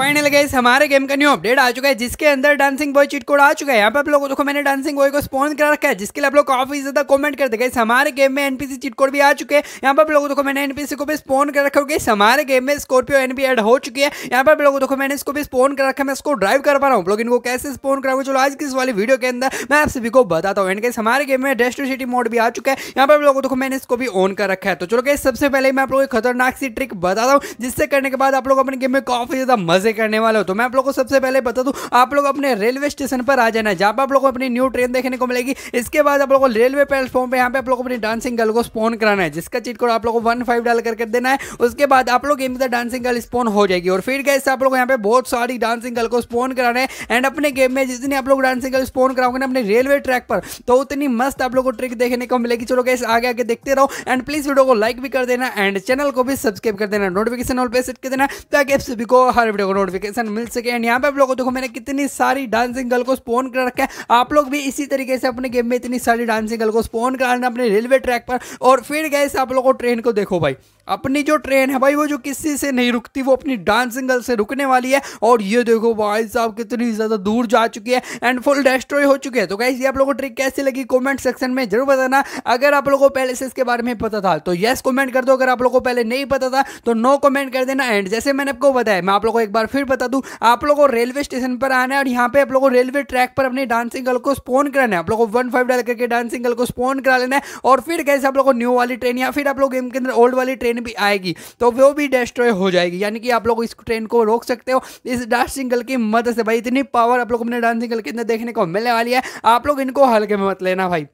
Final guys हमारे game का new update आ चुका है, जिसके अंदर डांसिंग बॉय चीट कोड आ चुका है। यहाँ पे आप लोगों को मैंने डांसिंग बॉय को स्पॉन कर रखा है, जिसके लिए आप लोग काफ़ी ज़्यादा कमेंट करते गए हमारे गेम में एनपीसी चीट कोड भी आ चुके हैं। यहाँ पे आप लोगों को मैंने एनपीसी को भी स्पॉन कर रखा है हमारे गेम में स्कॉर्पियो एनपी एड हो चुकी है। यहाँ पे आप लोगों को मैंने इसको भी स्पॉन कर रखा है, मैं इसको ड्राइव कर पा रहा हूँ। लोग इनको कैसे स्पॉन कराऊँगा चलो, आज की इस वाली वीडियो के अंदर मैं आप सभी को बताता हूँ। एंड हमारे गेम में डेस्टो सिटी मोड भी आ चुका है। यहाँ पे आप लोगों को मैंने इसको भी ऑन कर रखा है। तो चलो गए सबसे पहले मैं आप लोगों को खतरनाक सी ट्रिक बताता हूँ, जिससे करने के बाद आप लोग अपने गेम में काफ़ी ज़्यादा मज़े करने वाले हो तो मैं आप लोग को सबसे पहले बता दूँ, आप लोग अपने रेलवे स्टेशन पर आ जाना। जहाँ पर आप लोग को अपनी न्यू ट्रेन देखने को मिलेगी, इसके बाद आप लोग को रेलवे प्लेटफॉर्म पे यहाँ पे आप लोग अपनी डांसिंग गर्ल को स्पोन कराना है, जिसका चीट कोड आप लोग को वन फाइव डाल करके देना है। उसके बाद आप लोग गेम में डांसिंग गर्ल स्पोन हो जाएगी। और फिर कैसे आप लोग यहाँ पे बहुत सारी डांसिंग गर्ल को स्पोन कराना है। एंड अपने गेम में जितनी आप लोग डांसिंग गर्ल स्पोन कराओगे ना, अपने रेलवे ट्रैक पर तो उतनी मस्त आप लोग को ट्रिक देखने को मिलेगी। चलो कैसे आगे आगे देखते रहो। एंड प्लीज़ वीडियो को लाइक भी कर देना एंड चैनल को भी सब्सक्राइब कर देना नोटिफिकेशन ऑल पे सेट कर देना, ताकि आप सभी को हर वीडियो को नोटिफिकेशन मिल सके। एंड यहाँ पे आप लोगों को देखो, मैंने कितनी सारी डांसिंग गर्ल को स्पोन कर रखा है। आप लोग भी इसी तरीके से अपने गेम में इतनी सारी डांसिंग गर्ल को स्पोन कराना, अपने रेलवे ट्रैक पर। और फिर गए आप लोगों को ट्रेन को देखो भाई। अपनी जो ट्रेन है भाई, वो जो किसी से नहीं रुकती, वो अपनी डांसिंग गर्ल से रुकने वाली है। और ये देखो भाई साहब, कितनी ज़्यादा दूर जा चुकी है एंड फुल डिस्ट्रॉय हो चुकी है। तो कैसे आप लोगों को ट्रिक कैसी लगी कमेंट सेक्शन में ज़रूर बताना। अगर आप लोगों को पहले से इसके बारे में पता था तो यस कमेंट कर दो। अगर आप लोगों को पहले नहीं पता था तो नो कमेंट कर देना। एंड जैसे मैंने आपको बताया, मैं आप लोगों को एक बार फिर बता दूँ, आप लोगों को रेलवे स्टेशन पर आना है और यहाँ पे आप लोगों को रेलवे ट्रैक पर अपनी डांसिंग गर्ल को स्पोन कराना है। आप लोगों को वन फाइव डाल करके डांसिंग गर्ल को स्पोन करा लेना है। और फिर कैसे आप लोगों को न्यू वाली ट्रेन या फिर आप लोग गेम के अंदर ओल्ड वाली ट्रेन भी आएगी तो वो भी डिस्ट्रॉय हो जाएगी। यानी कि आप लोग इस ट्रेन को रोक सकते हो। इस डांस सिंगल की मदद से भाई, इतनी पावर आप लोग अपने डांस सिंगल के अंदर देखने को मिलने वाली है। आप लोग इनको हल्के में मत लेना भाई।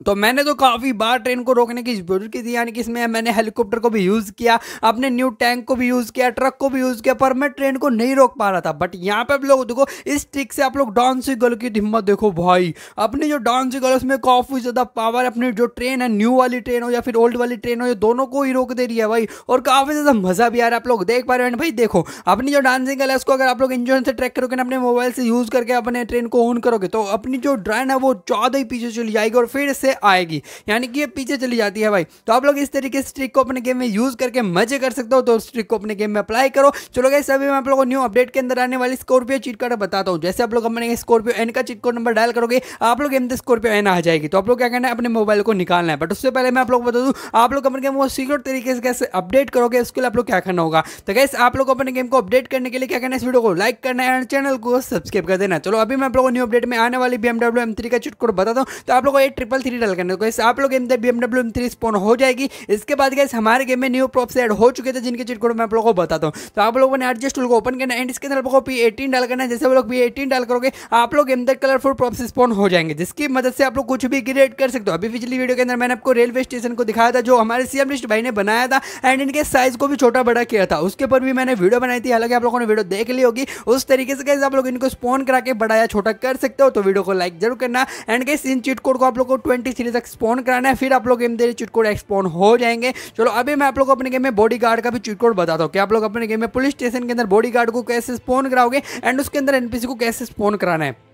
तो मैंने तो काफ़ी बार ट्रेन को रोकने की ज़रूरत की थी, यानी कि इसमें मैंने हेलीकॉप्टर को भी यूज़ किया, अपने न्यू टैंक को भी यूज़ किया, ट्रक को भी यूज़ किया, पर मैं ट्रेन को नहीं रोक पा रहा था। बट यहाँ पे आप लोग देखो, इस ट्रिक से आप लोग डांस गर्ल की हिम्मत देखो भाई। अपनी जो डांस गर्ल उसमें काफ़ी ज़्यादा पावर अपनी जो ट्रेन है न्यू वाली ट्रेन हो या फिर ओल्ड वाली ट्रेन हो, ये दोनों को ही रोक दे रही है भाई। और काफ़ी ज़्यादा मज़ा भी आ रहा है आप लोग देख पा रहे हैं। भाई देखो, अपनी जो डांसिंग गर्ल है, उसको अगर आप लोग इंजन से ट्रैक करोगे ना, अपने मोबाइल से यूज़ करके अपने ट्रेन को ऑन करोगे तो अपनी जो ट्रेन है, वो ज़्यादा ही पीछे चली जाएगी और फिर से आएगी। यानी कि ये पीछे चली जाती है भाई। तो आप लोग इस तरीके से ट्रिक को अपने गेम में यूज़ करके मज़े कर सकते हो। तो उस ट्रिक को अपने गेम में अप्लाई करो। चलो गए सभी मैं आप लोगों को न्यू अपडेट के अंदर आने वाली स्कॉर्पियो चीट कोड बताता हूँ। जैसे आप लोग अपने स्कॉर्पियो एन का चीट कोड नंबर डायल करोगे, आप लोग गेम स्कॉर्पियो एन आ जाएगी। तो आप लोग क्या करना है? अपने मोबाइल को निकालना है। बट उससे पहले मैं आप लोग बता दूँ, आप लोग अपने गेम को सीक्रेट तरीके से कैसे अपडेट करोगे, उसके लिए आप लोग क्या करना होगा? तो कैसे आप लोग अपने गेम को अपडेट करने के लिए क्या करना है? इस वीडियो को लाइक करना है चैनल को सब्सक्राइब कर देना। चलो, अभी मैं आप लोगों को न्यू अपडेट में आने वाली B M W M three का चीट कोड बताता हूँ। तो आप लोग को एक ट्रिपल थ्री डाल करना है आप लोग गेम बी एमडब्ल्यू प्रॉब्लम थ्री स्पोन हो जाएगी। इसके बाद गैस हमारे गेम में न्यू प्रॉप्स ऐड हो चुके थे, जिनके चिट कोड मैं आप लोगों को बताता हूँ। तो आप लोगों ने एडजस्ट टूल को ओपन करना एंड इसके अंदर आपको पी एटीन डाल करना जैसे वो लोग पी एटीन डाल करोगे, आप लोग अंदर कलरफुल प्रॉप्स स्पोन हो जाएँगे, जिसकी मदद से आप लोग कुछ भी क्रिएट कर सकते हो। अभी पिछली वीडियो के अंदर मैंने आपको रेलवे स्टेशन को दिखाया था, जो हमारे सीएम लिस्ट भाई ने बनाया था एंड इनके साइज़ को भी छोटा बड़ा किया था। उसके ऊपर भी मैंने वीडियो बनाई थी, हालाँकि आप लोगों ने वीडियो देख ली होगी। उस तरीके से कैसे आप लोग इनको स्पोन करा के बड़ा या छोटा कर सकते हो तो वीडियो को लाइक ज़रूर करना। एंड कैस इन चिट कोड को आप लोग को ट्वेंटी तक स्पॉन कराना है, फिर आप लोग गेम देर चिटकोड एक्सपॉन हो जाएँगे। चलो, अभी मैं आप लोग को अपने गेम में बॉडी गार्ड का भी चुटकोट कोड बताता हूँ कि आप लोग अपने गेम में पुलिस स्टेशन के अंदर बॉडी गार्ड को कैसे स्पोन कराओगे एंड उसके अंदर एनपीसी को कैसे स्पोन कराना है।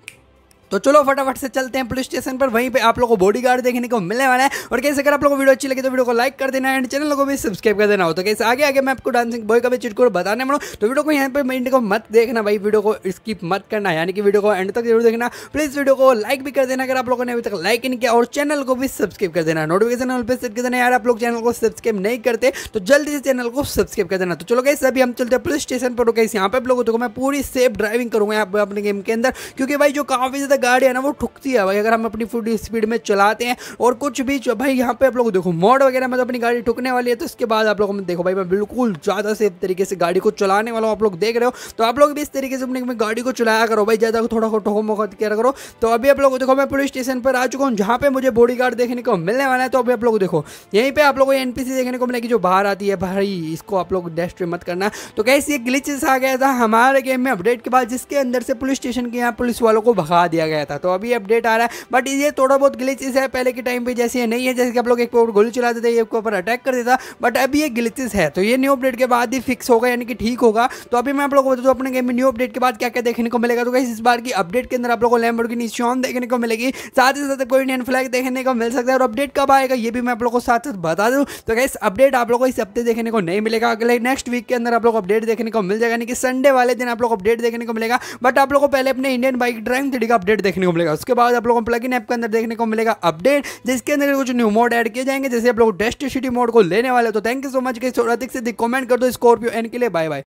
तो चलो फटाफट से चलते हैं पुलिस स्टेशन पर। वहीं पे आप लोगों को बॉडीगार्ड देखने को मिलने वाला है। और कैसे अगर आप लोगों को वीडियो अच्छी लगी तो वीडियो को लाइक कर देना एंड चैनल को भी सब्सक्राइब कर देना हो। तो कैसे आगे आगे मैं आपको डांसिंग बॉय का भी चीज़ को बताने वाला तो वीडियो को यहाँ पर मैं को मत देखना भाई। वीडियो को स्किप मत करना। यानी कि वीडियो को एंड तक ज़रूर देखना। प्लीज़ वीडियो को लाइक भी कर देना अगर आप लोगों ने अभी तक लाइक नहीं किया और चैनल को भी सब्सक्राइब कर देना। नोटिफिकेशन ऑल पे सेट कर देना। यार, आप लोग चैनल को सब्सक्राइब नहीं करते तो जल्दी से चैनल को सब्सक्राइब कर देना। तो चलो कैसे अभी हम चलते हैं पुलिस स्टेशन पर। कैसे यहाँ पे आप लोगों को मैं पूरी सेफ़ ड्राइविंग करूँगा करूँगा अपने गेम के अंदर। क्योंकि भाई जो काफ़ी ज़्यादा गाड़ी है ना, वो ठुक सकती है भाई, अगर हम अपनी फुल स्पीड में चलाते हैं और कुछ भी भाई यहाँ पे आप लोग देखो मोड वगैरह में तो अपनी गाड़ी ठुकने वाली है तो इसके बाद आप लोग देखो भाई, मैं बिल्कुल ज़्यादा सेफ़ तरीके से गाड़ी को चलाने वाला हूँ, आप लोग देख रहे हो। तो आप लोग भी इस तरीके से अपनी गाड़ी को चलाया करो भाई, ज़्यादा थोड़ा ठोको मोको किया करो। तो अभी आप लोग देखो, मैं पुलिस स्टेशन पर आ चुका हूँ, जहाँ पे मुझे बॉडी देखने को मिलने वाला है तो अभी आप लोग देखो, यहीं पे आप लोग को एनपीसी देखने को मिलेगी, जो बाहर आती है, भाई इसको आप लोग डेस्ट मत करना। तो कैसे ग्लिचेस आ गया था हमारे गेम में अपडेट के बाद जिसके अंदर से पुलिस स्टेशन के यहाँ पुलिस वालों को भगा दिया दिया गया था। तो अभी अपडेट आ रहा है बट ये थोड़ा बहुत ग्लिचेस है। पहले के टाइम पे जैसे ये नहीं है, जैसे कि आप लोग एक गोली चला देते एक ऊपर अटैक कर देता बट अभी ये ग्लिचेस है। तो ये न्यू अपडेट के बाद ही फिक्स होगा, यानी कि ठीक होगा। तो अभी मैं आप लोगों को बता अपने गेम में न्यू अपडेट के बाद क्या क्या देखने को मिलेगा। तो कैसे इस बार की अपडेट के अंदर आप लोगों को लैम्बोर्गिनी शॉन देखने को मिलेगी, साथ ही साथ कोई इंडियन फ्लैग देखने को मिल सकता है, और अपडेट कब आएगा, ये भी मैं आप लोगों को साथ साथ बता दूँ। तो गैस अपडेट आप लोग को इस हफ़्ते देखने को नहीं मिलेगा। अगले नेक्स्ट वीक के अंदर आप लोग अपडेट देखने को मिल जाएगा, यानी कि संडे वाले दिन आप लोग अपडेट देखने को मिलेगा। बट आप लोग को पहले अपने इंडियन बाइक ड्राइविंग थ्री का अपडेट देखने को मिलेगा। उसके बाद आप लोगों को प्लगइन ऐप के अंदर देखने को मिलेगा अपडेट जिसके अंदर कुछ न्यू मोड ऐड किए जाएँगे। जैसे आप लोग डेस्ट सिटी मोड को लेने वाले तो थैंक यू सो मच के अधिक से कमेंट कर दो स्कॉर्पियो एन के लिए। Bye bye